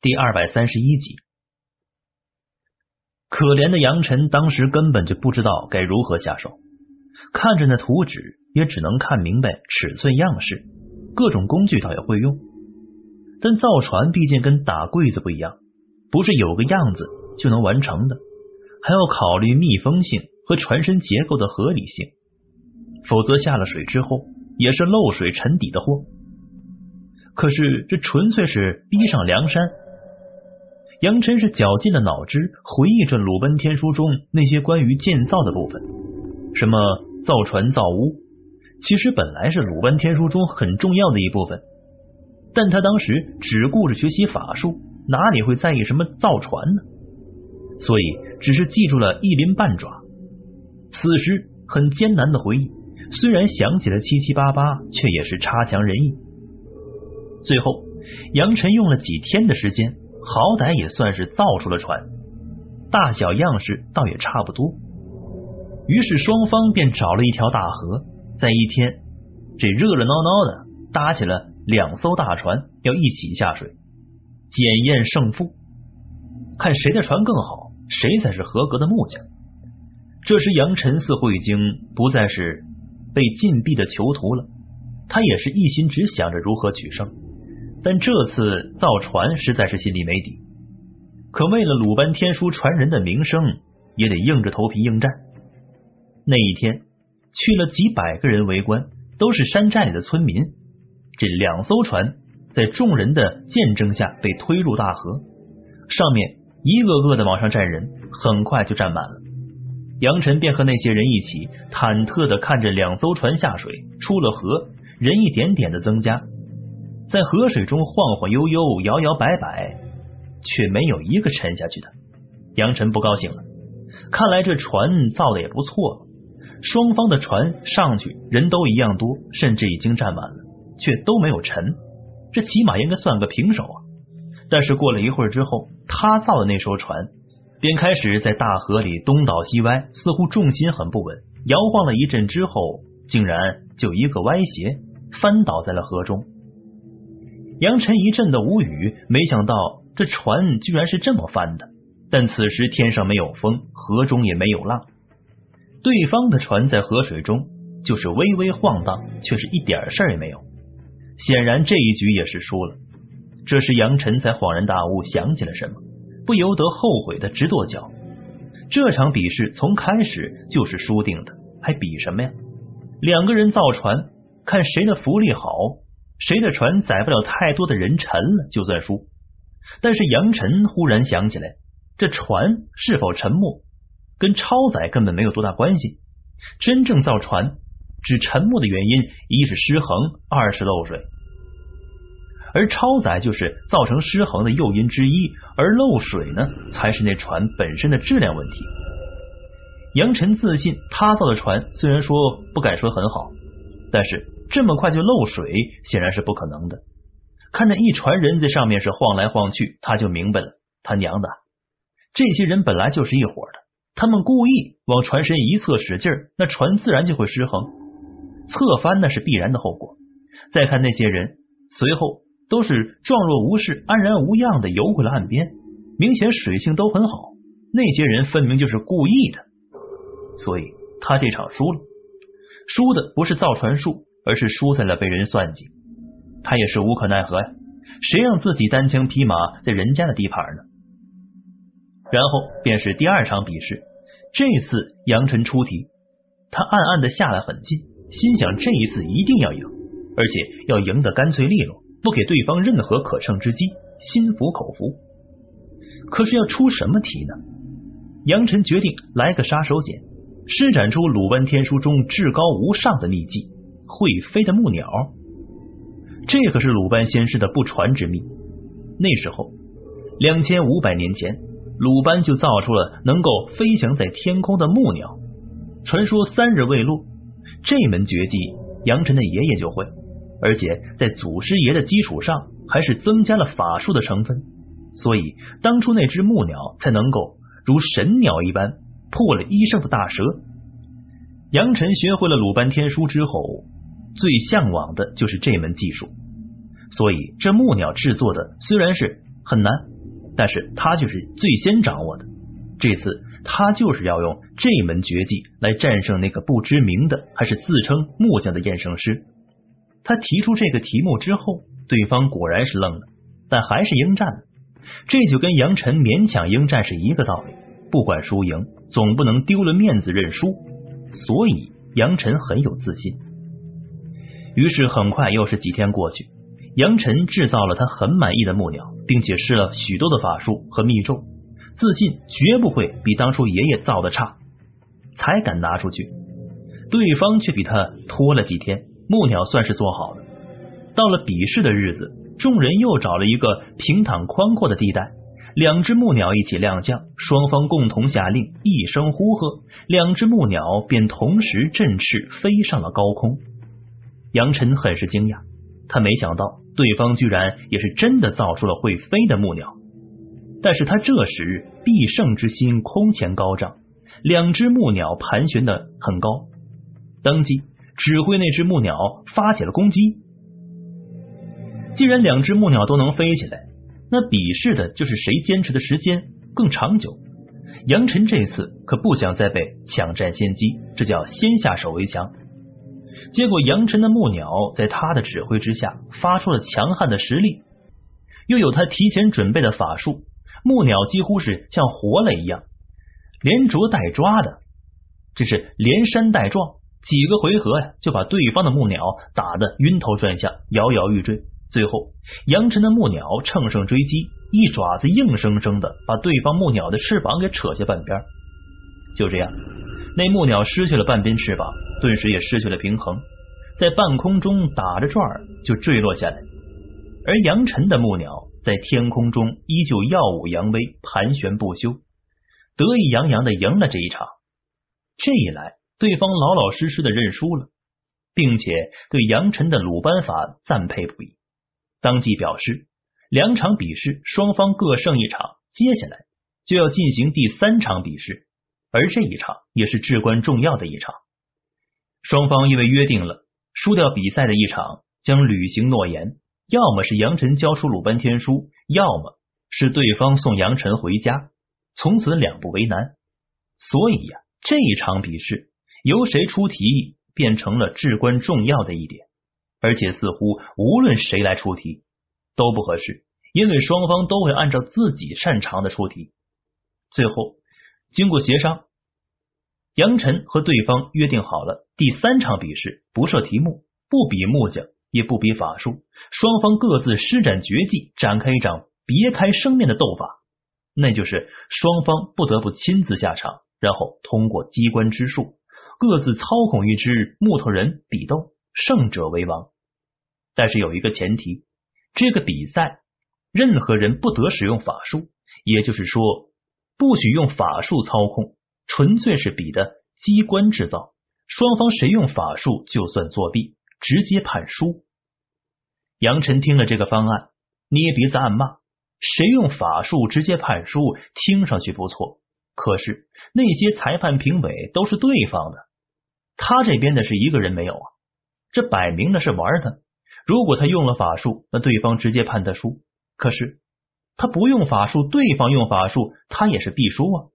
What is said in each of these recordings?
第二百三十一集。可怜的杨晨当时根本就不知道该如何下手，看着那图纸，也只能看明白尺寸样式，各种工具倒也会用。但造船毕竟跟打柜子不一样，不是有个样子就能完成的，还要考虑密封性和船身结构的合理性，否则下了水之后也是漏水沉底的货。可是这纯粹是逼上梁山。杨晨是绞尽了脑汁回忆着《鲁班天书》中那些关于建造的部分，什么造船造屋，其实本来是《鲁班天书》中很重要的一部分。但他当时只顾着学习法术，哪里会在意什么造船呢？所以只是记住了一鳞半爪。此时很艰难的回忆，虽然想起了七七八八，却也是差强人意。最后，杨晨用了几天的时间，好歹也算是造出了船，大小样式倒也差不多。于是双方便找了一条大河，在一天这热热闹闹的搭起了。两艘大船要一起下水，检验胜负，看谁的船更好，谁才是合格的木匠。这时杨晨似乎已经不再是被禁闭的囚徒了，他也是一心只想着如何取胜。但这次造船实在是心里没底，可为了鲁班天书传人的名声，也得硬着头皮应战。那一天去了几百个人围观，都是山寨里的村民。这两艘船在众人的见证下被推入大河，上面一个个的往上站人，很快就站满了。杨晨便和那些人一起忐忑的看着两艘船下水，出了河，人一点点的增加，在河水中晃晃悠悠、摇摇摆摆，却没有一个沉下去的。杨晨不高兴了，看来这船造的也不错，双方的船上去人都一样多，甚至已经站满了。却都没有沉，这起码应该算个平手啊！但是过了一会儿之后，他造的那艘船便开始在大河里东倒西歪，似乎重心很不稳，摇晃了一阵之后，竟然就一个歪斜，翻倒在了河中。杨晨一阵的无语，没想到这船居然是这么翻的。但此时天上没有风，河中也没有浪，对方的船在河水中就是微微晃荡，却是一点事儿也没有。显然这一局也是输了。这时杨晨才恍然大悟，想起了什么，不由得后悔的直跺脚。这场比试从开始就是输定的，还比什么呀？两个人造船，看谁的浮力好，谁的船载不了太多的人沉了就算输。但是杨晨忽然想起来，这船是否沉没，跟超载根本没有多大关系。真正造船。只沉没的原因，一是失衡，二是漏水，而超载就是造成失衡的诱因之一，而漏水呢，才是那船本身的质量问题。杨晨自信，他造的船虽然说不敢说很好，但是这么快就漏水，显然是不可能的。看那一船人在上面是晃来晃去，他就明白了，他娘的，这些人本来就是一伙的，他们故意往船身一侧使劲儿，那船自然就会失衡。侧翻那是必然的后果。再看那些人，随后都是状若无事、安然无恙的游回了岸边，明显水性都很好。那些人分明就是故意的，所以他这场输了，输的不是造船术，而是输在了被人算计。他也是无可奈何呀，谁让自己单枪匹马在人家的地盘呢？然后便是第二场比试，这次杨晨出题，他暗暗的下了狠劲。心想这一次一定要赢，而且要赢得干脆利落，不给对方任何可乘之机，心服口服。可是要出什么题呢？杨晨决定来个杀手锏，施展出鲁班天书中至高无上的秘技——会飞的木鸟。这可是鲁班先师的不传之秘。那时候，两千五百年前，鲁班就造出了能够飞翔在天空的木鸟。传说三日未落。这门绝技，杨晨的爷爷就会，而且在祖师爷的基础上，还是增加了法术的成分，所以当初那只木鸟才能够如神鸟一般破了医圣的大蛇。杨晨学会了鲁班天书之后，最向往的就是这门技术，所以这木鸟制作的虽然是很难，但是他就是最先掌握的。这次他就是要用这门绝技来战胜那个不知名的还是自称木匠的验生师。他提出这个题目之后，对方果然是愣了，但还是应战了。这就跟杨晨勉强应战是一个道理，不管输赢，总不能丢了面子认输。所以杨晨很有自信。于是很快又是几天过去，杨晨制造了他很满意的木鸟，并且施了许多的法术和密咒，自信绝不会比当初爷爷造的差，才敢拿出去。对方却比他拖了几天，木鸟算是做好了。到了比试的日子。众人又找了一个平坦宽阔的地带，两只木鸟一起亮相，双方共同下令，一声呼喝，两只木鸟便同时振翅飞上了高空。杨晨很是惊讶，他没想到对方居然也是真的造出了会飞的木鸟，但是他这时必胜之心空前高涨，两只木鸟盘旋的很高，当即指挥那只木鸟发起了攻击。既然两只木鸟都能飞起来，那比试的就是谁坚持的时间更长久。杨晨这次可不想再被抢占先机，这叫先下手为强。结果杨晨的木鸟在他的指挥之下发出了强悍的实力，又有他提前准备的法术，木鸟几乎是像活了一样，连啄带抓的，这是连扇带撞，几个回合呀就把对方的木鸟打得晕头转向，摇摇欲坠。最后，杨晨的木鸟乘胜追击，一爪子硬生生的把对方木鸟的翅膀给扯下半边。就这样，那木鸟失去了半边翅膀，顿时也失去了平衡，在半空中打着转就坠落下来。而杨晨的木鸟在天空中依旧耀武扬威，盘旋不休，得意洋洋的赢了这一场。这一来，对方老老实实的认输了，并且对杨晨的鲁班法赞佩不已。当即表示，两场比试双方各胜一场，接下来就要进行第三场比试，而这一场也是至关重要的一场。双方因为约定了，输掉比赛的一场将履行诺言，要么是杨晨交出鲁班天书，要么是对方送杨晨回家，从此两不为难。所以呀，这一场比试由谁出题，变成了至关重要的一点。而且似乎无论谁来出题都不合适，因为双方都会按照自己擅长的出题。最后经过协商，杨晨和对方约定好了，第三场比试不设题目，不比木匠，也不比法术，双方各自施展绝技，展开一场别开生面的斗法。那就是双方不得不亲自下场，然后通过机关之术，各自操控一只木头人比斗。胜者为王，但是有一个前提，这个比赛任何人不得使用法术，也就是说，不许用法术操控，纯粹是比的机关制造。双方谁用法术就算作弊，直接判输。杨晨听了这个方案，捏鼻子暗骂：谁用法术直接判输，听上去不错，可是那些裁判评委都是对方的，他这边的是一个人没有啊。这摆明了是玩他。如果他用了法术，那对方直接判他输；可是他不用法术，对方用法术，他也是必输啊。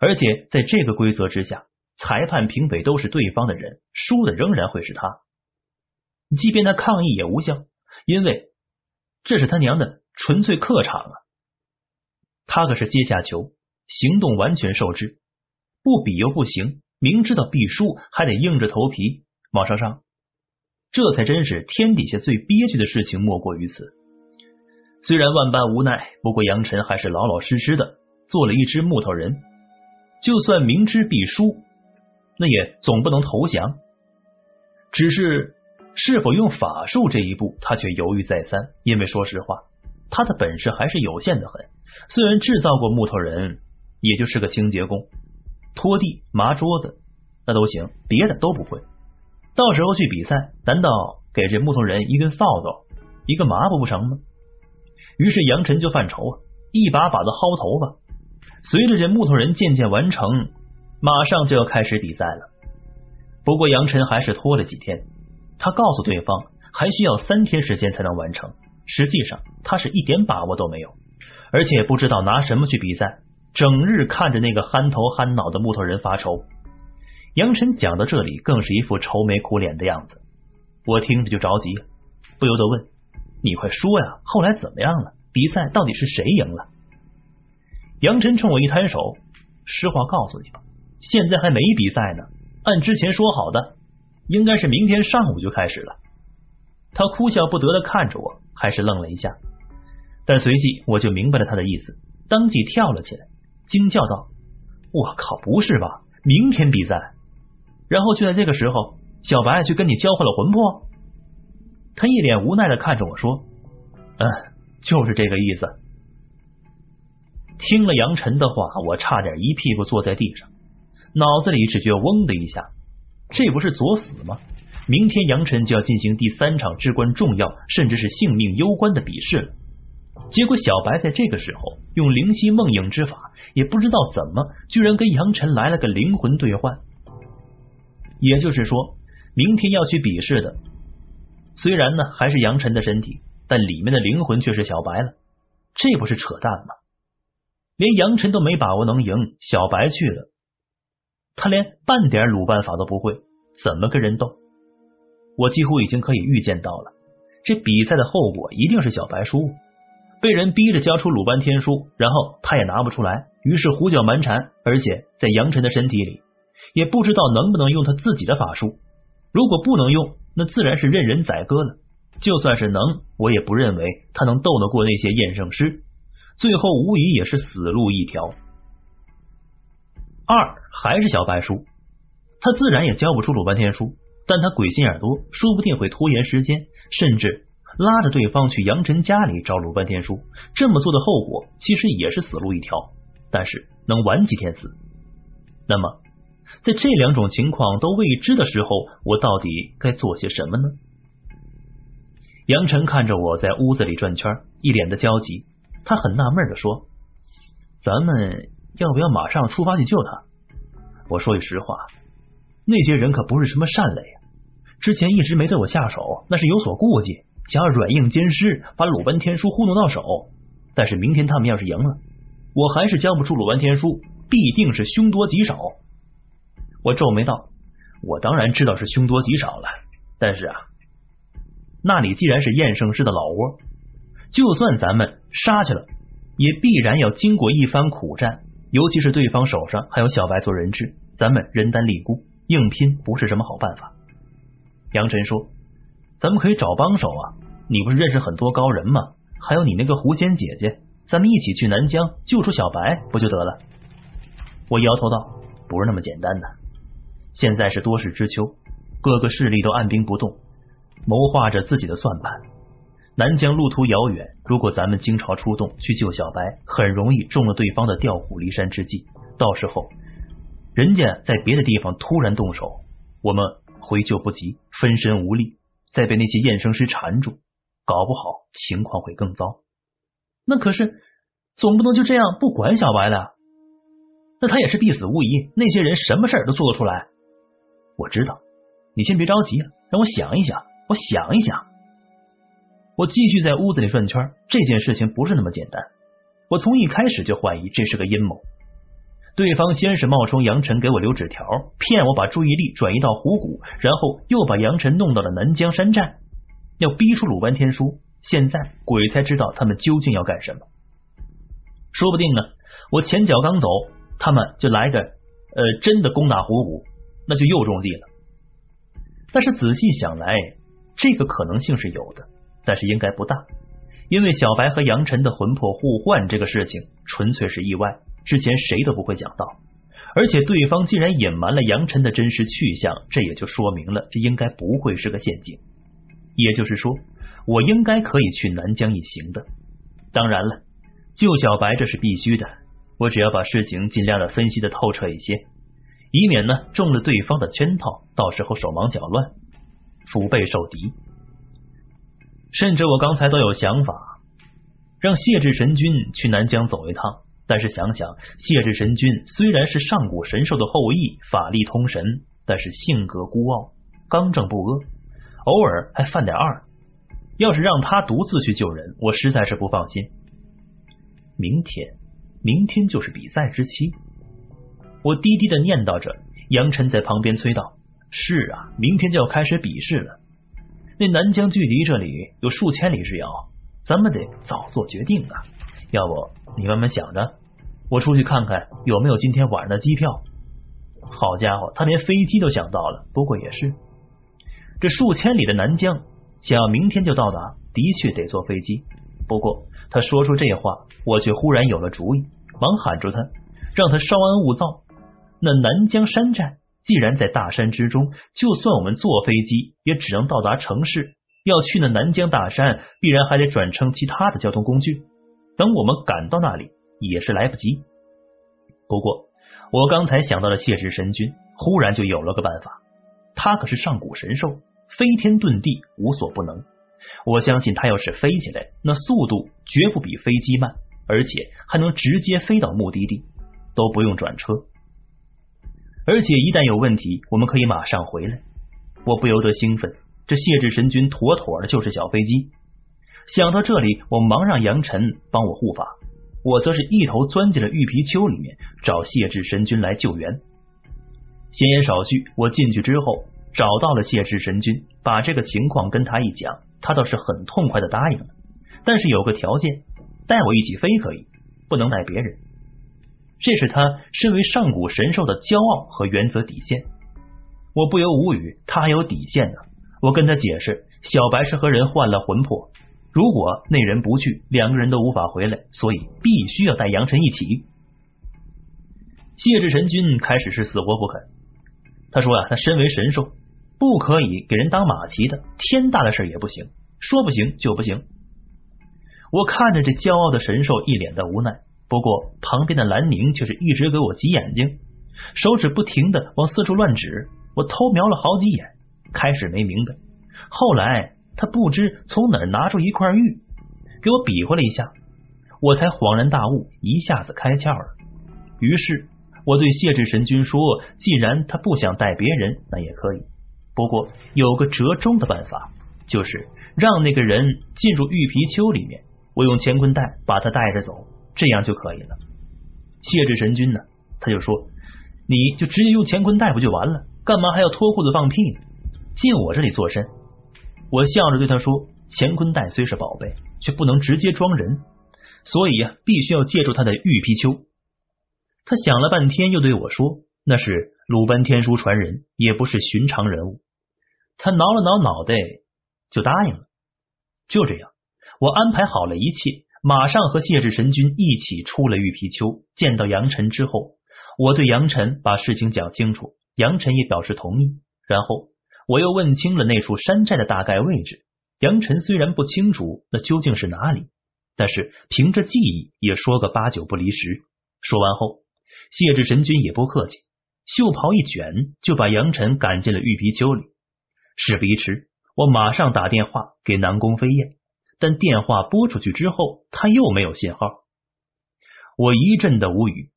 而且在这个规则之下，裁判评委都是对方的人，输的仍然会是他。即便他抗议也无效，因为这是他娘的纯粹客场啊！他可是阶下囚，行动完全受制，不比又不行，明知道必输，还得硬着头皮。往上上，这才真是天底下最憋屈的事情，莫过于此。虽然万般无奈，不过杨晨还是老老实实的做了一只木头人。就算明知必输，那也总不能投降。只是是否用法术这一步，他却犹豫再三。因为说实话，他的本事还是有限的很。虽然制造过木头人，也就是个清洁工，拖地、抹桌子那都行，别的都不会。到时候去比赛，难道给这木头人一根扫帚、一个抹布不成吗？于是杨晨就犯愁啊，一把把的薅头发。随着这木头人渐渐完成，马上就要开始比赛了。不过杨晨还是拖了几天，他告诉对方还需要三天时间才能完成。实际上他是一点把握都没有，而且不知道拿什么去比赛，整日看着那个憨头憨脑的木头人发愁。杨晨讲到这里，更是一副愁眉苦脸的样子。我听着就着急，不由得问：“你快说呀，后来怎么样了？比赛到底是谁赢了？”杨晨冲我一摊手：“实话告诉你吧，现在还没比赛呢。按之前说好的，应该是明天上午就开始了。”他哭笑不得的看着我，还是愣了一下。但随即我就明白了他的意思，当即跳了起来，惊叫道：“我靠，不是吧？明天比赛？”然后就在这个时候，小白去跟你交换了魂魄。他一脸无奈的看着我说：“嗯，就是这个意思。”听了杨晨的话，我差点一屁股坐在地上，脑子里只觉嗡的一下，这不是作死吗？明天杨晨就要进行第三场至关重要，甚至是性命攸关的比试了。结果小白在这个时候用灵犀梦影之法，也不知道怎么，居然跟杨晨来了个灵魂兑换。也就是说，明天要去比试的，虽然呢还是杨晨的身体，但里面的灵魂却是小白了。这不是扯淡吗？连杨晨都没把握能赢，小白去了，他连半点鲁班法都不会，怎么跟人斗？我几乎已经可以预见到了，这比赛的后果一定是小白输。被人逼着交出鲁班天书，然后他也拿不出来，于是胡搅蛮缠，而且在杨晨的身体里，也不知道能不能用他自己的法术。如果不能用，那自然是任人宰割了。就算是能，我也不认为他能斗得过那些验圣师。最后无疑也是死路一条。二还是小白输，他自然也交不出鲁班天书，但他鬼心眼多，说不定会拖延时间，甚至。拉着对方去杨晨家里找鲁班天书，这么做的后果其实也是死路一条，但是能晚几天死。那么，在这两种情况都未知的时候，我到底该做些什么呢？杨晨看着我在屋子里转圈，一脸的焦急，他很纳闷的说：“咱们要不要马上出发去救他？”我说句实话，那些人可不是什么善类，之前一直没对我下手，那是有所顾忌。想要软硬兼施，把鲁班天书糊弄到手。但是明天他们要是赢了，我还是交不出鲁班天书，必定是凶多吉少。我皱眉道：“我当然知道是凶多吉少了，但是啊，那里既然是燕圣师的老窝，就算咱们杀去了，也必然要经过一番苦战。尤其是对方手上还有小白做人质，咱们人单力孤，硬拼不是什么好办法。”杨晨说。咱们可以找帮手啊！你不是认识很多高人吗？还有你那个狐仙姐姐，咱们一起去南疆救出小白不就得了？我摇头道：“不是那么简单的。现在是多事之秋，各个势力都按兵不动，谋划着自己的算盘。南疆路途遥远，如果咱们经朝出动去救小白，很容易中了对方的调虎离山之计。到时候人家在别的地方突然动手，我们回救不及，分身无力。”再被那些验生师缠住，搞不好情况会更糟。那可是总不能就这样不管小白了。那他也是必死无疑。那些人什么事儿都做得出来。我知道，你先别着急，让我想一想。我想一想。我继续在屋子里转圈。这件事情不是那么简单。我从一开始就怀疑这是个阴谋。对方先是冒充杨晨给我留纸条，骗我把注意力转移到虎谷，然后又把杨晨弄到了南疆山寨，要逼出鲁班天书。现在鬼才知道他们究竟要干什么。说不定呢，我前脚刚走，他们就来个呃真的攻打虎谷，那就又中计了。但是仔细想来，这个可能性是有的，但是应该不大，因为小白和杨晨的魂魄互换这个事情纯粹是意外。之前谁都不会想到，而且对方竟然隐瞒了杨晨的真实去向，这也就说明了这应该不会是个陷阱。也就是说，我应该可以去南疆一行的。当然了，救小白这是必须的。我只要把事情尽量的分析的透彻一些，以免呢中了对方的圈套，到时候手忙脚乱，腹背受敌。甚至我刚才都有想法，让谢志神君去南疆走一趟。但是想想，谢志神君虽然是上古神兽的后裔，法力通神，但是性格孤傲，刚正不阿，偶尔还犯点二。要是让他独自去救人，我实在是不放心。明天，明天就是比赛之期。我低低的念叨着，杨晨在旁边催道：“是啊，明天就要开始比试了。那南疆距离这里有数千里之遥，咱们得早做决定啊！要不你慢慢想着，我出去看看有没有今天晚上的机票。”好家伙，他连飞机都想到了。不过也是，这数千里的南疆，想要明天就到达，的确得坐飞机。不过他说出这话，我却忽然有了主意，忙喊住他，让他稍安勿躁。那南疆山寨既然在大山之中，就算我们坐飞机，也只能到达城市。要去那南疆大山，必然还得转乘其他的交通工具。等我们赶到那里，也是来不及。不过。我刚才想到了谢氏神君，忽然就有了个办法。他可是上古神兽，飞天遁地无所不能。我相信他要是飞起来，那速度绝不比飞机慢，而且还能直接飞到目的地，都不用转车。而且一旦有问题，我们可以马上回来。我不由得兴奋，这谢之神君妥妥的就是小飞机。想到这里，我忙让杨晨帮我护法。我则是一头钻进了玉皮丘里面，找谢智神君来救援。闲言少叙，我进去之后找到了谢智神君，把这个情况跟他一讲，他倒是很痛快的答应了。但是有个条件，带我一起飞可以，不能带别人。这是他身为上古神兽的骄傲和原则底线。我不由无语，他还有底线呢。我跟他解释，小白是和人换了魂魄。如果那人不去，两个人都无法回来，所以必须要带杨晨一起。谢智神君开始是死活不肯，他说呀，他身为神兽，不可以给人当马骑的，天大的事也不行，说不行就不行。我看着这骄傲的神兽，一脸的无奈。不过旁边的兰宁却是一直给我挤眼睛，手指不停的往四处乱指。我偷瞄了好几眼，开始没明白，后来。他不知从哪儿拿出一块玉，给我比划了一下，我才恍然大悟，一下子开窍了。于是我对谢智神君说：“既然他不想带别人，那也可以。不过有个折中的办法，就是让那个人进入玉皮丘里面，我用乾坤袋把他带着走，这样就可以了。”谢智神君呢，他就说：“你就直接用乾坤袋不就完了？干嘛还要脱裤子放屁呢？进我这里做甚？”我笑着对他说：“乾坤袋虽是宝贝，却不能直接装人，所以呀，必须要借助他的玉貔貅。”他想了半天，又对我说：“那是鲁班天书传人，也不是寻常人物。”他挠了挠脑袋，就答应了。就这样，我安排好了一切，马上和谢智神君一起出了玉皮丘。见到杨晨之后，我对杨晨把事情讲清楚，杨晨也表示同意，然后。我又问清了那处山寨的大概位置。杨晨虽然不清楚那究竟是哪里，但是凭着记忆也说个八九不离十。说完后，谢智神君也不客气，袖袍一卷，就把杨晨赶进了玉皮丘里。事不宜迟，我马上打电话给南宫飞燕，但电话拨出去之后，他又没有信号。我一阵的无语。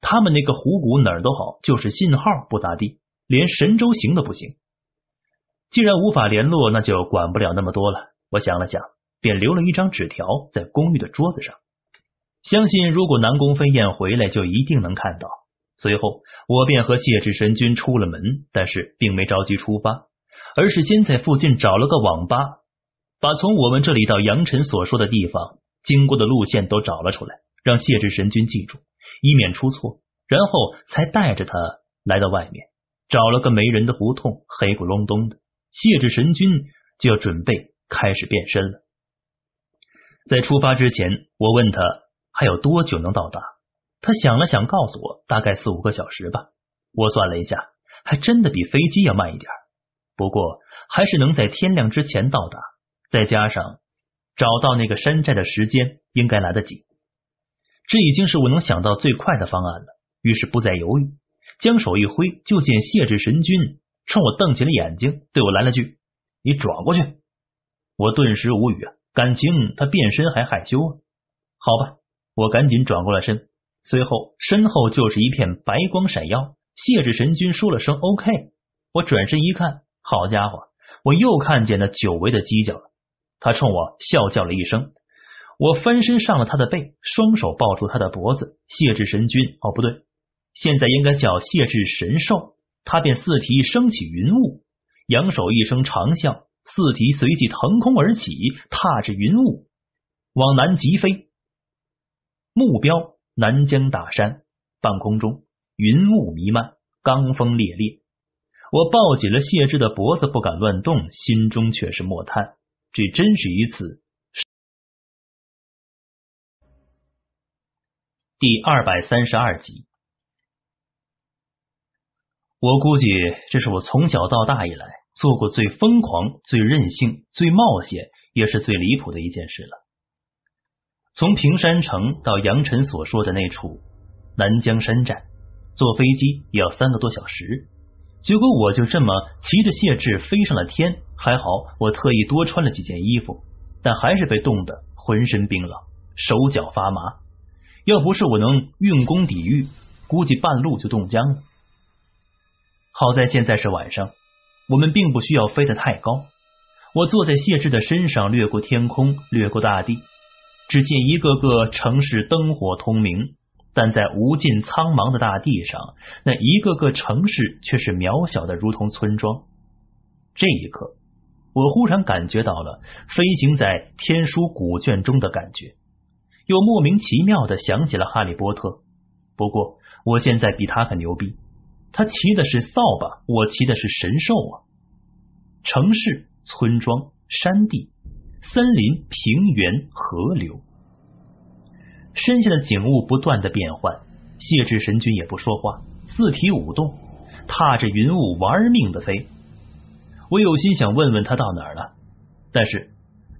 他们那个虎谷哪儿都好，就是信号不咋地，连神州行都不行。既然无法联络，那就管不了那么多了。我想了想，便留了一张纸条在公寓的桌子上。相信如果南宫飞燕回来，就一定能看到。随后，我便和谢智神君出了门，但是并没着急出发，而是先在附近找了个网吧，把从我们这里到杨晨所说的地方经过的路线都找了出来，让谢智神君记住，以免出错。然后才带着他来到外面，找了个没人的胡同，黑咕隆咚的。谢智神君就要准备开始变身了。在出发之前，我问他还有多久能到达。他想了想，告诉我大概四五个小时吧。我算了一下，还真的比飞机要慢一点。不过还是能在天亮之前到达，再加上找到那个山寨的时间，应该来得及。这已经是我能想到最快的方案了。于是不再犹豫，将手一挥，就见谢志神君。冲我瞪起了眼睛，对我来了句：“你转过去。”我顿时无语啊，感情他变身还害羞啊？好吧，我赶紧转过了身，随后身后就是一片白光闪耀。谢志神君说了声 “OK”，我转身一看，好家伙，我又看见那久违的犄角了。他冲我笑叫了一声，我翻身上了他的背，双手抱住他的脖子。谢志神君，哦，不对，现在应该叫谢志神兽。他便四蹄升起云雾，扬手一声长啸，四蹄随即腾空而起，踏着云雾往南疾飞。目标南疆大山，半空中云雾弥漫，罡风烈烈。我抱紧了谢志的脖子，不敢乱动，心中却是默叹：这真是一次。第二百三十二集，我估计这是我从小到大以来做过最疯狂、最任性、最冒险，也是最离谱的一件事了。从平山城到杨晨所说的那处南疆山寨，坐飞机也要三个多小时。结果我就这么骑着谢志飞上了天，还好我特意多穿了几件衣服，但还是被冻得浑身冰冷，手脚发麻。要不是我能运功抵御，估计半路就冻僵了。好在现在是晚上，我们并不需要飞得太高。我坐在谢志的身上，掠过天空，掠过大地，只见一个个城市灯火通明，但在无尽苍茫的大地上，那一个个城市却是渺小的，如同村庄。这一刻，我忽然感觉到了飞行在天书古卷中的感觉。又莫名其妙的想起了哈利波特，不过我现在比他可牛逼，他骑的是扫把，我骑的是神兽啊！城市、村庄、山地、森林、平原、河流，身下的景物不断的变换。谢至神君也不说话，四体舞动，踏着云雾玩命的飞。我有心想问问他到哪儿了，但是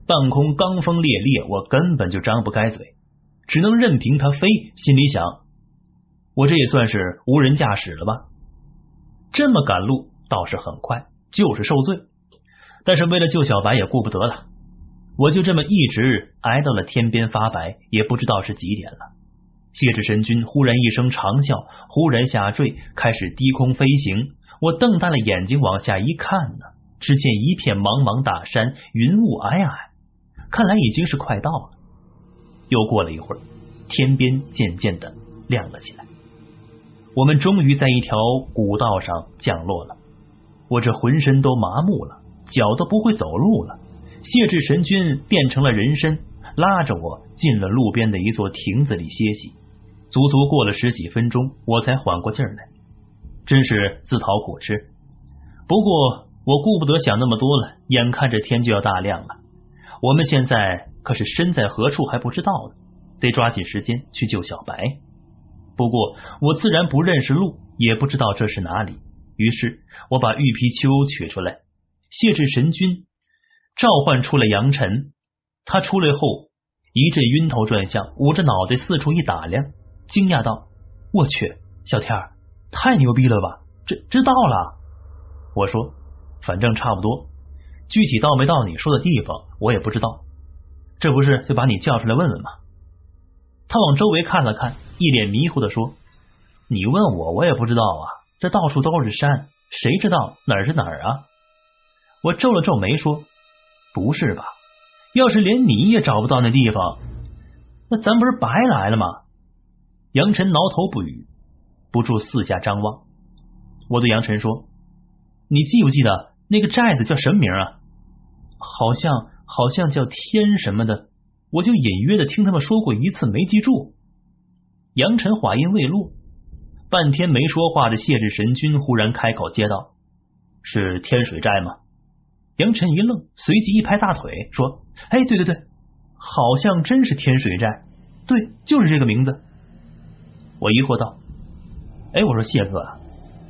半空罡风烈烈，我根本就张不开嘴。只能任凭他飞，心里想：我这也算是无人驾驶了吧？这么赶路倒是很快，就是受罪。但是为了救小白也顾不得了，我就这么一直挨到了天边发白，也不知道是几点了。谢志神君忽然一声长啸，忽然下坠，开始低空飞行。我瞪大了眼睛往下一看呢，只见一片茫茫大山，云雾霭霭，看来已经是快到了。又过了一会儿，天边渐渐的亮了起来。我们终于在一条古道上降落了。我这浑身都麻木了，脚都不会走路了。谢志神君变成了人身，拉着我进了路边的一座亭子里歇息。足足过了十几分钟，我才缓过劲儿来。真是自讨苦吃。不过我顾不得想那么多了，眼看着天就要大亮了。我们现在。可是身在何处还不知道呢，得抓紧时间去救小白。不过我自然不认识路，也不知道这是哪里。于是我把玉貔貅取出来，谢至神君召唤出了杨晨。他出来后一阵晕头转向，捂着脑袋四处一打量，惊讶道：“我去，小天儿，太牛逼了吧？这这到了？”我说：“反正差不多，具体到没到你说的地方，我也不知道。”这不是就把你叫出来问问吗？他往周围看了看，一脸迷糊的说：“你问我，我也不知道啊。这到处都是山，谁知道哪儿是哪儿啊？”我皱了皱眉说：“不是吧？要是连你也找不到那地方，那咱不是白来了吗？”杨晨挠头不语，不住四下张望。我对杨晨说：“你记不记得那个寨子叫什么名啊？好像……”好像叫天什么的，我就隐约的听他们说过一次，没记住。杨晨话音未落，半天没说话的谢至神君忽然开口接道：“是天水寨吗？”杨晨一愣，随即一拍大腿说：“哎，对对对，好像真是天水寨，对，就是这个名字。”我疑惑道：“哎，我说谢哥，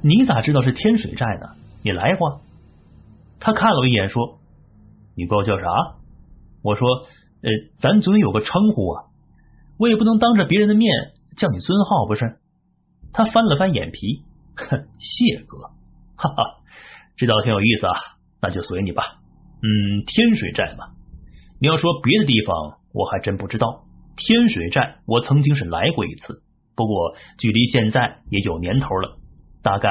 你咋知道是天水寨呢？你来过？”他看了我一眼说。你管我叫啥？我说，呃，咱总有个称呼啊，我也不能当着别人的面叫你尊号，不是？他翻了翻眼皮，哼，谢哥，哈哈，这倒挺有意思啊，那就随你吧。嗯，天水寨嘛，你要说别的地方，我还真不知道。天水寨我曾经是来过一次，不过距离现在也有年头了，大概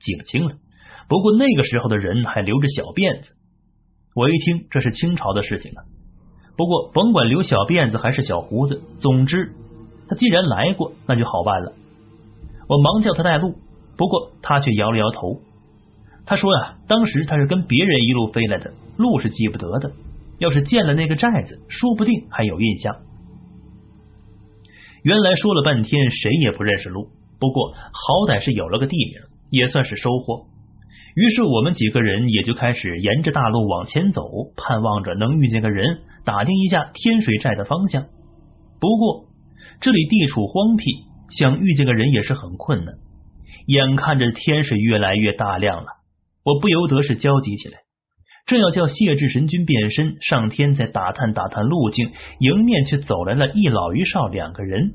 记不清了。不过那个时候的人还留着小辫子。我一听，这是清朝的事情啊！不过甭管留小辫子还是小胡子，总之他既然来过，那就好办了。我忙叫他带路，不过他却摇了摇头。他说呀，当时他是跟别人一路飞来的，路是记不得的。要是见了那个寨子，说不定还有印象。原来说了半天，谁也不认识路。不过好歹是有了个地名，也算是收获。于是我们几个人也就开始沿着大路往前走，盼望着能遇见个人，打听一下天水寨的方向。不过这里地处荒僻，想遇见个人也是很困难。眼看着天是越来越大亮了，我不由得是焦急起来。正要叫谢志神君变身上天，再打探打探路径，迎面却走来了一老一少两个人。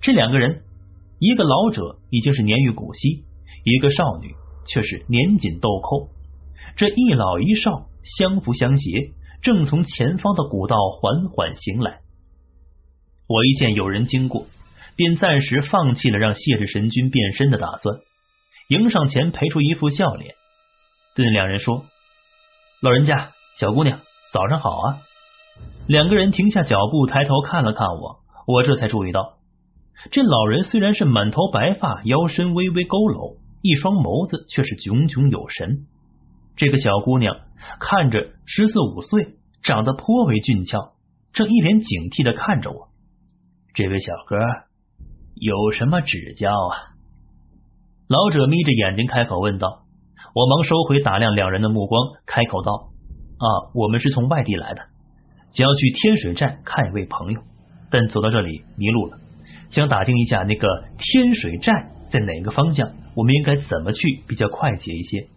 这两个人，一个老者已经是年逾古稀，一个少女却是年仅豆蔻。这一老一少相扶相携，正从前方的古道缓缓行来。我一见有人经过，便暂时放弃了让谢氏神君变身的打算，迎上前陪出一副笑脸，对两人说。老人家，小姑娘，早上好啊！两个人停下脚步，抬头看了看我，我这才注意到，这老人虽然是满头白发，腰身微微佝偻，一双眸子却是炯炯有神。这个小姑娘看着十四五岁，长得颇为俊俏，正一脸警惕的看着我。这位小哥有什么指教啊？老者眯着眼睛开口问道。我忙收回打量两人的目光，开口道：“啊，我们是从外地来的，想要去天水寨看一位朋友，但走到这里迷路了，想打听一下那个天水寨在哪个方向，我们应该怎么去比较快捷一些。”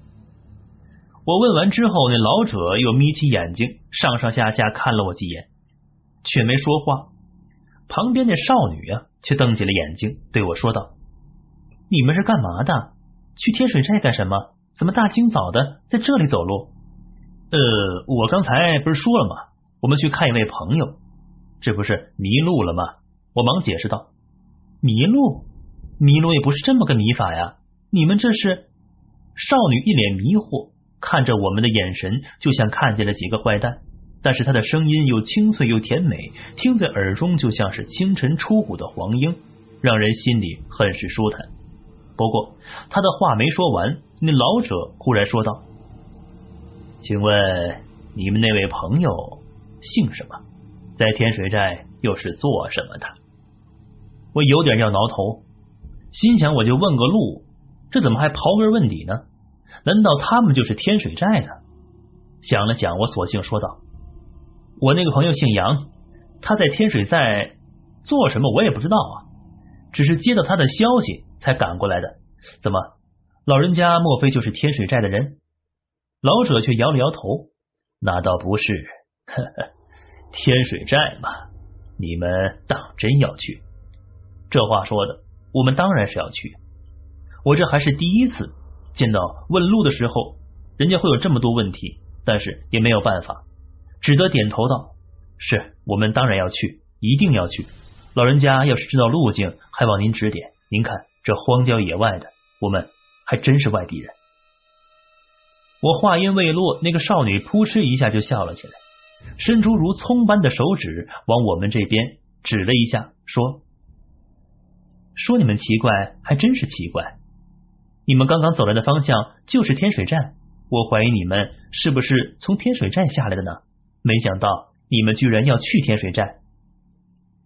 我问完之后，那老者又眯起眼睛，上上下下看了我几眼，却没说话。旁边那少女啊，却瞪起了眼睛，对我说道：“你们是干嘛的？去天水寨干什么？”怎么大清早的在这里走路？呃，我刚才不是说了吗？我们去看一位朋友，这不是迷路了吗？我忙解释道：“迷路，迷路也不是这么个迷法呀！你们这是……”少女一脸迷惑，看着我们的眼神就像看见了几个坏蛋，但是她的声音又清脆又甜美，听在耳中就像是清晨出谷的黄莺，让人心里很是舒坦。不过她的话没说完。那老者忽然说道：“请问你们那位朋友姓什么？在天水寨又是做什么的？”我有点要挠头，心想我就问个路，这怎么还刨根问底呢？难道他们就是天水寨的？想了想，我索性说道：“我那个朋友姓杨，他在天水寨做什么我也不知道啊，只是接到他的消息才赶过来的。怎么？”老人家莫非就是天水寨的人？老者却摇了摇头，那倒不是。呵呵，天水寨嘛，你们当真要去？这话说的，我们当然是要去。我这还是第一次见到问路的时候，人家会有这么多问题，但是也没有办法，只得点头道：“是我们当然要去，一定要去。老人家要是知道路径，还望您指点。您看这荒郊野外的，我们……”还真是外地人。我话音未落，那个少女扑哧一下就笑了起来，伸出如葱般的手指往我们这边指了一下，说：“说你们奇怪，还真是奇怪。你们刚刚走来的方向就是天水站，我怀疑你们是不是从天水站下来的呢？没想到你们居然要去天水站。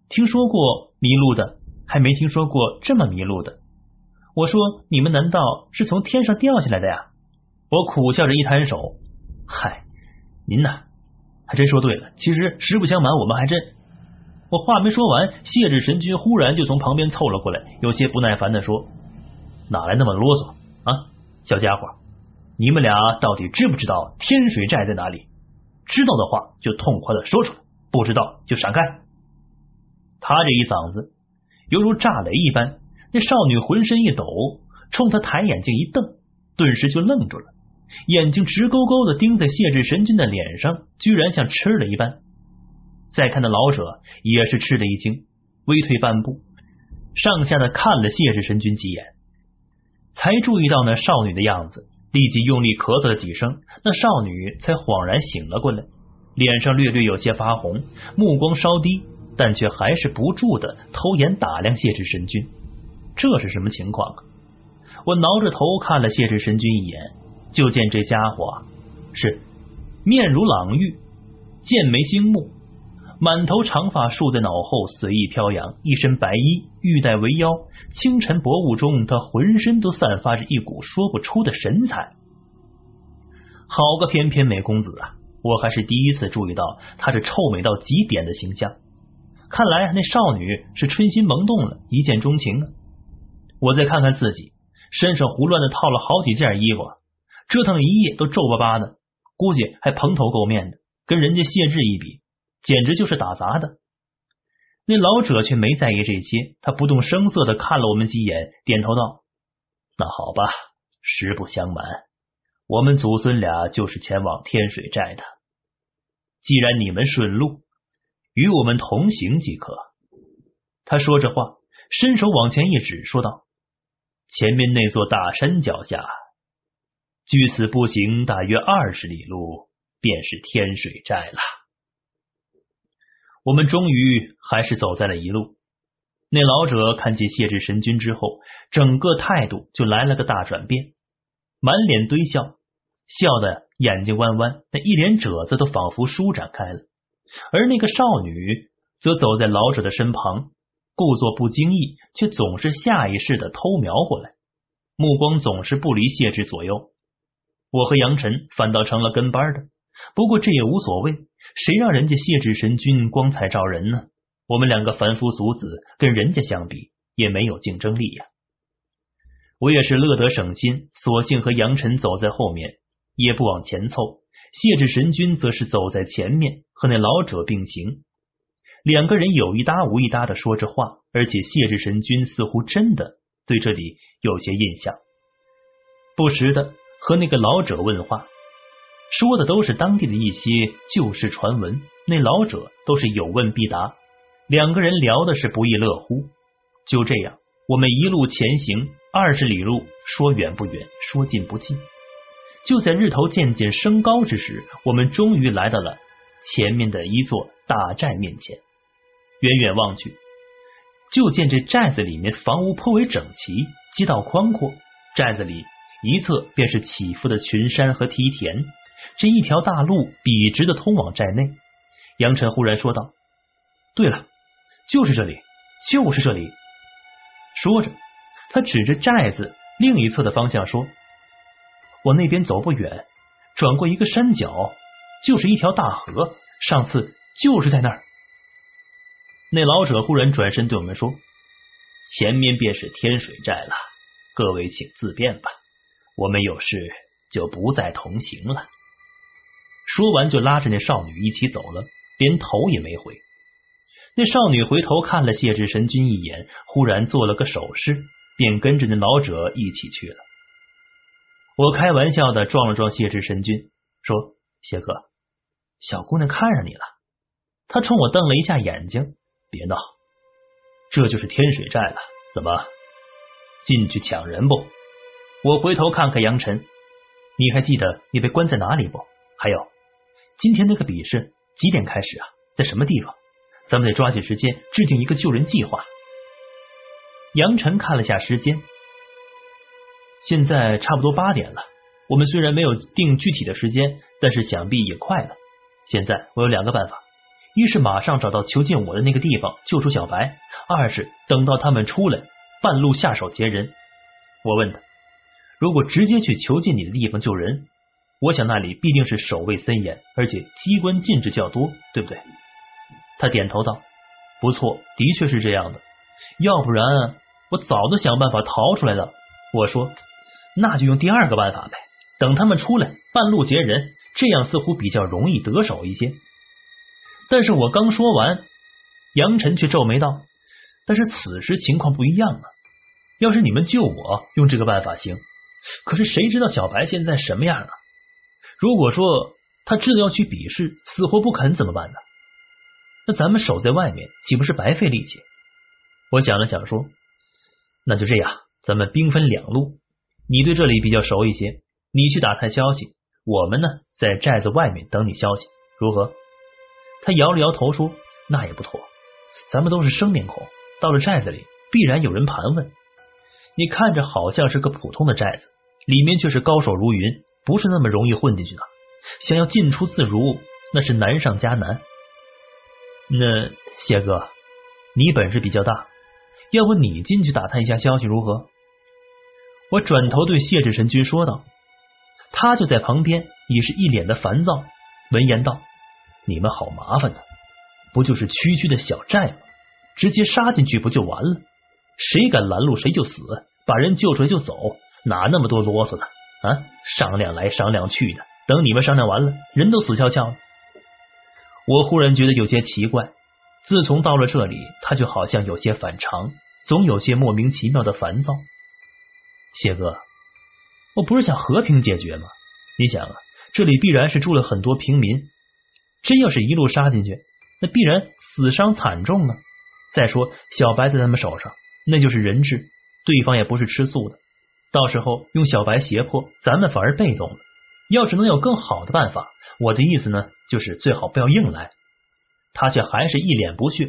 听说过迷路的，还没听说过这么迷路的。”我说：“你们难道是从天上掉下来的呀？”我苦笑着一摊手：“嗨，您呐，还真说对了。其实实不相瞒，我们还真……”我话没说完，谢志神君忽然就从旁边凑了过来，有些不耐烦的说：“哪来那么啰嗦啊，小家伙，你们俩到底知不知道天水寨在哪里？知道的话就痛快的说出来，不知道就闪开。”他这一嗓子犹如炸雷一般。那少女浑身一抖，冲他抬眼睛一瞪，顿时就愣住了，眼睛直勾勾的盯在谢志神君的脸上，居然像吃了一般。再看那老者也是吃了一惊，微退半步，上下的看了谢志神君几眼，才注意到那少女的样子，立即用力咳嗽了几声，那少女才恍然醒了过来，脸上略略有些发红，目光稍低，但却还是不住的偷眼打量谢志神君。这是什么情况啊？我挠着头看了谢志神君一眼，就见这家伙是面如朗玉，剑眉星目，满头长发竖在脑后，随意飘扬，一身白衣，玉带围腰，清晨薄雾中，他浑身都散发着一股说不出的神采。好个翩翩美公子啊！我还是第一次注意到他这臭美到极点的形象。看来那少女是春心萌动了，一见钟情啊！我再看看自己，身上胡乱的套了好几件衣服，折腾一夜都皱巴巴的，估计还蓬头垢面的，跟人家谢志一比，简直就是打杂的。那老者却没在意这些，他不动声色的看了我们几眼，点头道：“那好吧，实不相瞒。”我们祖孙俩就是前往天水寨的。既然你们顺路，与我们同行即可。他说着话，伸手往前一指，说道：“前面那座大山脚下，距此步行大约二十里路，便是天水寨了。”我们终于还是走在了一路。那老者看见谢志神君之后，整个态度就来了个大转变，满脸堆笑。笑得眼睛弯弯，那一脸褶子都仿佛舒展开了。而那个少女则走在老者的身旁，故作不经意，却总是下意识的偷瞄过来，目光总是不离谢志左右。我和杨晨反倒成了跟班的，不过这也无所谓，谁让人家谢志神君光彩照人呢？我们两个凡夫俗子跟人家相比，也没有竞争力呀。我也是乐得省心，索性和杨晨走在后面。也不往前凑，谢志神君则是走在前面，和那老者并行。两个人有一搭无一搭的说着话，而且谢志神君似乎真的对这里有些印象，不时的和那个老者问话，说的都是当地的一些旧事传闻。那老者都是有问必答，两个人聊的是不亦乐乎。就这样，我们一路前行二十里路，说远不远，说近不近。就在日头渐渐升高之时，我们终于来到了前面的一座大寨面前。远远望去，就见这寨子里面房屋颇为整齐，街道宽阔。寨子里一侧便是起伏的群山和梯田，这一条大路笔直的通往寨内。杨晨忽然说道：“对了，就是这里，就是这里。”说着，他指着寨子另一侧的方向说。我那边走不远，转过一个山脚，就是一条大河。上次就是在那儿。那老者忽然转身对我们说：“前面便是天水寨了，各位请自便吧，我们有事就不再同行了。”说完，就拉着那少女一起走了，连头也没回。那少女回头看了谢志神君一眼，忽然做了个手势，便跟着那老者一起去了。我开玩笑的撞了撞谢志神君，说：“谢哥，小姑娘看上你了。”他冲我瞪了一下眼睛，别闹，这就是天水寨了，怎么进去抢人不？我回头看看杨晨，你还记得你被关在哪里不？还有，今天那个比试几点开始啊？在什么地方？咱们得抓紧时间制定一个救人计划。杨晨看了下时间。现在差不多八点了，我们虽然没有定具体的时间，但是想必也快了。现在我有两个办法：一是马上找到囚禁我的那个地方救出小白；二是等到他们出来，半路下手劫人。我问他，如果直接去囚禁你的地方救人，我想那里必定是守卫森严，而且机关禁制较多，对不对？他点头道：“不错，的确是这样的。要不然我早都想办法逃出来了。”我说。那就用第二个办法呗，等他们出来，半路劫人，这样似乎比较容易得手一些。但是我刚说完，杨晨却皱眉道：“但是此时情况不一样啊！要是你们救我，用这个办法行。可是谁知道小白现在什么样啊？如果说他真的要去比试，死活不肯怎么办呢？那咱们守在外面，岂不是白费力气？”我想了想说：“那就这样，咱们兵分两路。”你对这里比较熟一些，你去打探消息，我们呢在寨子外面等你消息，如何？他摇了摇头说：“那也不妥，咱们都是生面孔，到了寨子里必然有人盘问。你看着好像是个普通的寨子，里面却是高手如云，不是那么容易混进去的。想要进出自如，那是难上加难。那谢哥，你本事比较大，要不你进去打探一下消息如何？”我转头对谢志神君说道，他就在旁边，已是一脸的烦躁。闻言道：“你们好麻烦呢，不就是区区的小寨吗？直接杀进去不就完了？谁敢拦路谁就死，把人救出来就走，哪那么多啰嗦呢啊？商量来商量去的，等你们商量完了，人都死翘翘了。”我忽然觉得有些奇怪，自从到了这里，他就好像有些反常，总有些莫名其妙的烦躁。谢哥，我不是想和平解决吗？你想啊，这里必然是住了很多平民，真要是一路杀进去，那必然死伤惨重啊！再说小白在他们手上，那就是人质，对方也不是吃素的，到时候用小白胁迫，咱们反而被动了。要是能有更好的办法，我的意思呢，就是最好不要硬来。他却还是一脸不屑，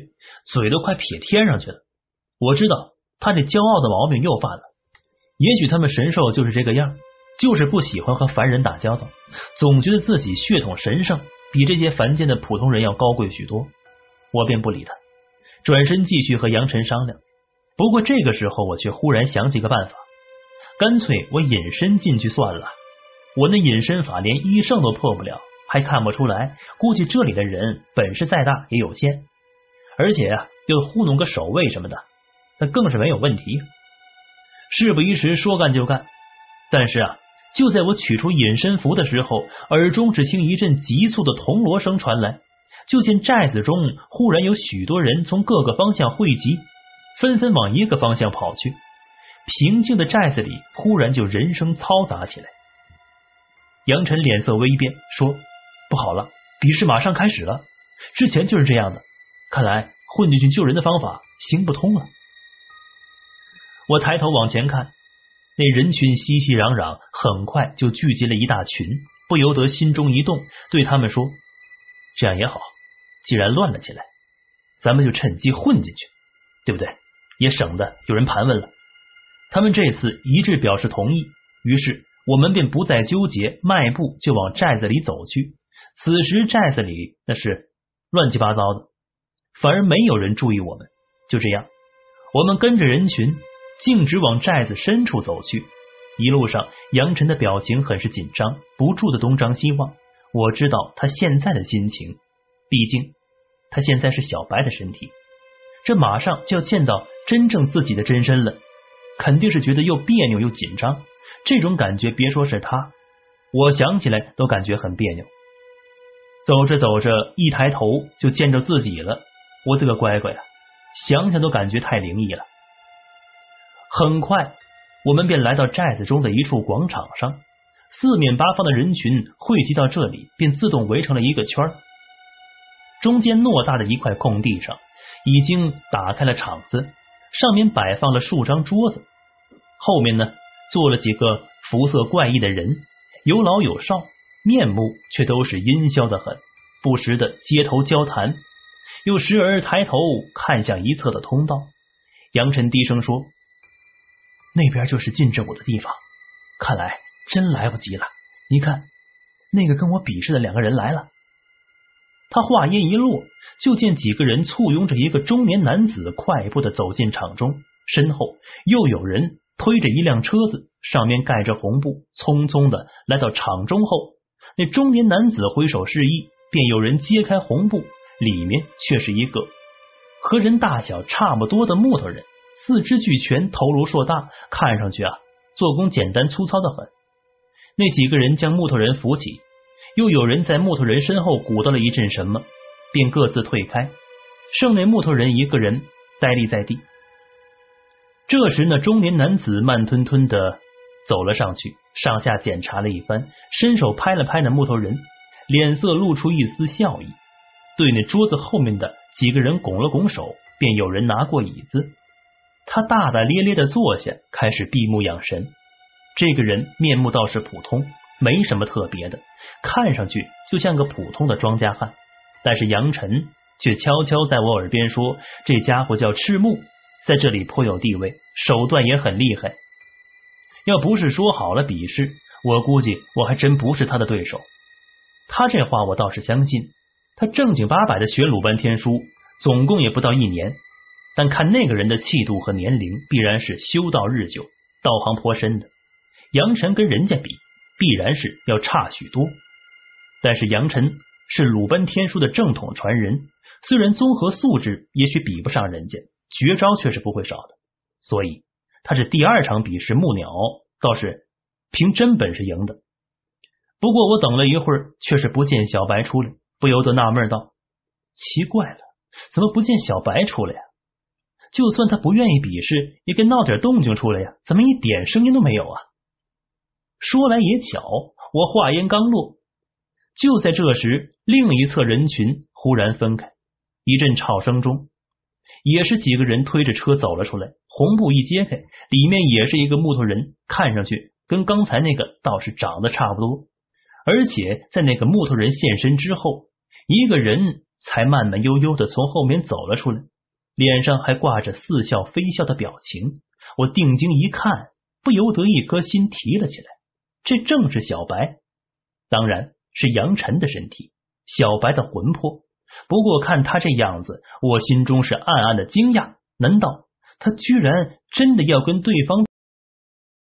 嘴都快撇天上去了。我知道他这骄傲的毛病又犯了。也许他们神兽就是这个样，就是不喜欢和凡人打交道，总觉得自己血统神圣，比这些凡间的普通人要高贵许多。我便不理他，转身继续和杨晨商量。不过这个时候，我却忽然想起个办法，干脆我隐身进去算了。我那隐身法连医圣都破不了，还看不出来，估计这里的人本事再大也有限。而且啊，又糊弄个守卫什么的，那更是没有问题。事不宜迟，说干就干。但是啊，就在我取出隐身符的时候，耳中只听一阵急促的铜锣声传来，就见寨子中忽然有许多人从各个方向汇集，纷纷往一个方向跑去。平静的寨子里忽然就人声嘈杂起来。杨晨脸色微变，说：“不好了，比试马上开始了。之前就是这样的，看来混进去救人的方法行不通了。”我抬头往前看，那人群熙熙攘攘，很快就聚集了一大群，不由得心中一动，对他们说：“这样也好，既然乱了起来，咱们就趁机混进去，对不对？也省得有人盘问了。”他们这次一致表示同意，于是我们便不再纠结，迈步就往寨子里走去。此时寨子里那是乱七八糟的，反而没有人注意我们。就这样，我们跟着人群。径直往寨子深处走去，一路上杨晨的表情很是紧张，不住的东张西望。我知道他现在的心情，毕竟他现在是小白的身体，这马上就要见到真正自己的真身了，肯定是觉得又别扭又紧张。这种感觉，别说是他，我想起来都感觉很别扭。走着走着，一抬头就见着自己了，我这个乖乖呀，想想都感觉太灵异了。很快，我们便来到寨子中的一处广场上，四面八方的人群汇集到这里，便自动围成了一个圈中间偌大的一块空地上，已经打开了场子，上面摆放了数张桌子，后面呢坐了几个肤色怪异的人，有老有少，面目却都是阴消的很，不时的街头交谈，又时而抬头看向一侧的通道。杨晨低声说。那边就是禁止我的地方，看来真来不及了。你看，那个跟我比试的两个人来了。他话音一落，就见几个人簇拥着一个中年男子，快步的走进场中，身后又有人推着一辆车子，上面盖着红布，匆匆的来到场中后，那中年男子挥手示意，便有人揭开红布，里面却是一个和人大小差不多的木头人。四肢俱全，头颅硕大，看上去啊，做工简单粗糙的很。那几个人将木头人扶起，又有人在木头人身后鼓捣了一阵什么，便各自退开，剩那木头人一个人呆立在地。这时，那中年男子慢吞吞的走了上去，上下检查了一番，伸手拍了拍那木头人，脸色露出一丝笑意，对那桌子后面的几个人拱了拱手，便有人拿过椅子。他大大咧咧的坐下，开始闭目养神。这个人面目倒是普通，没什么特别的，看上去就像个普通的庄稼汉。但是杨晨却悄悄在我耳边说：“这家伙叫赤木，在这里颇有地位，手段也很厉害。要不是说好了比试，我估计我还真不是他的对手。”他这话我倒是相信。他正经八百的学鲁班天书，总共也不到一年，但看那个人的气度和年龄，必然是修道日久、道行颇深的。杨晨跟人家比，必然是要差许多。但是杨晨是鲁班天书的正统传人，虽然综合素质也许比不上人家，绝招却是不会少的。所以他是第二场比试木鸟，倒是凭真本事赢的。不过我等了一会儿，却是不见小白出来。不由得纳闷道：“奇怪了，怎么不见小白出来呀？就算他不愿意比试，也该闹点动静出来呀！怎么一点声音都没有啊？”说来也巧，我话音刚落，就在这时，另一侧人群忽然分开，一阵吵声中，也是几个人推着车走了出来。红布一揭开，里面也是一个木头人，看上去跟刚才那个倒是长得差不多，而且在那个木头人现身之后。一个人才慢慢悠悠的从后面走了出来，脸上还挂着似笑非笑的表情。我定睛一看，不由得一颗心提了起来。这正是小白，当然是杨晨的身体，小白的魂魄。不过看他这样子，我心中是暗暗的惊讶。难道他居然真的要跟对方？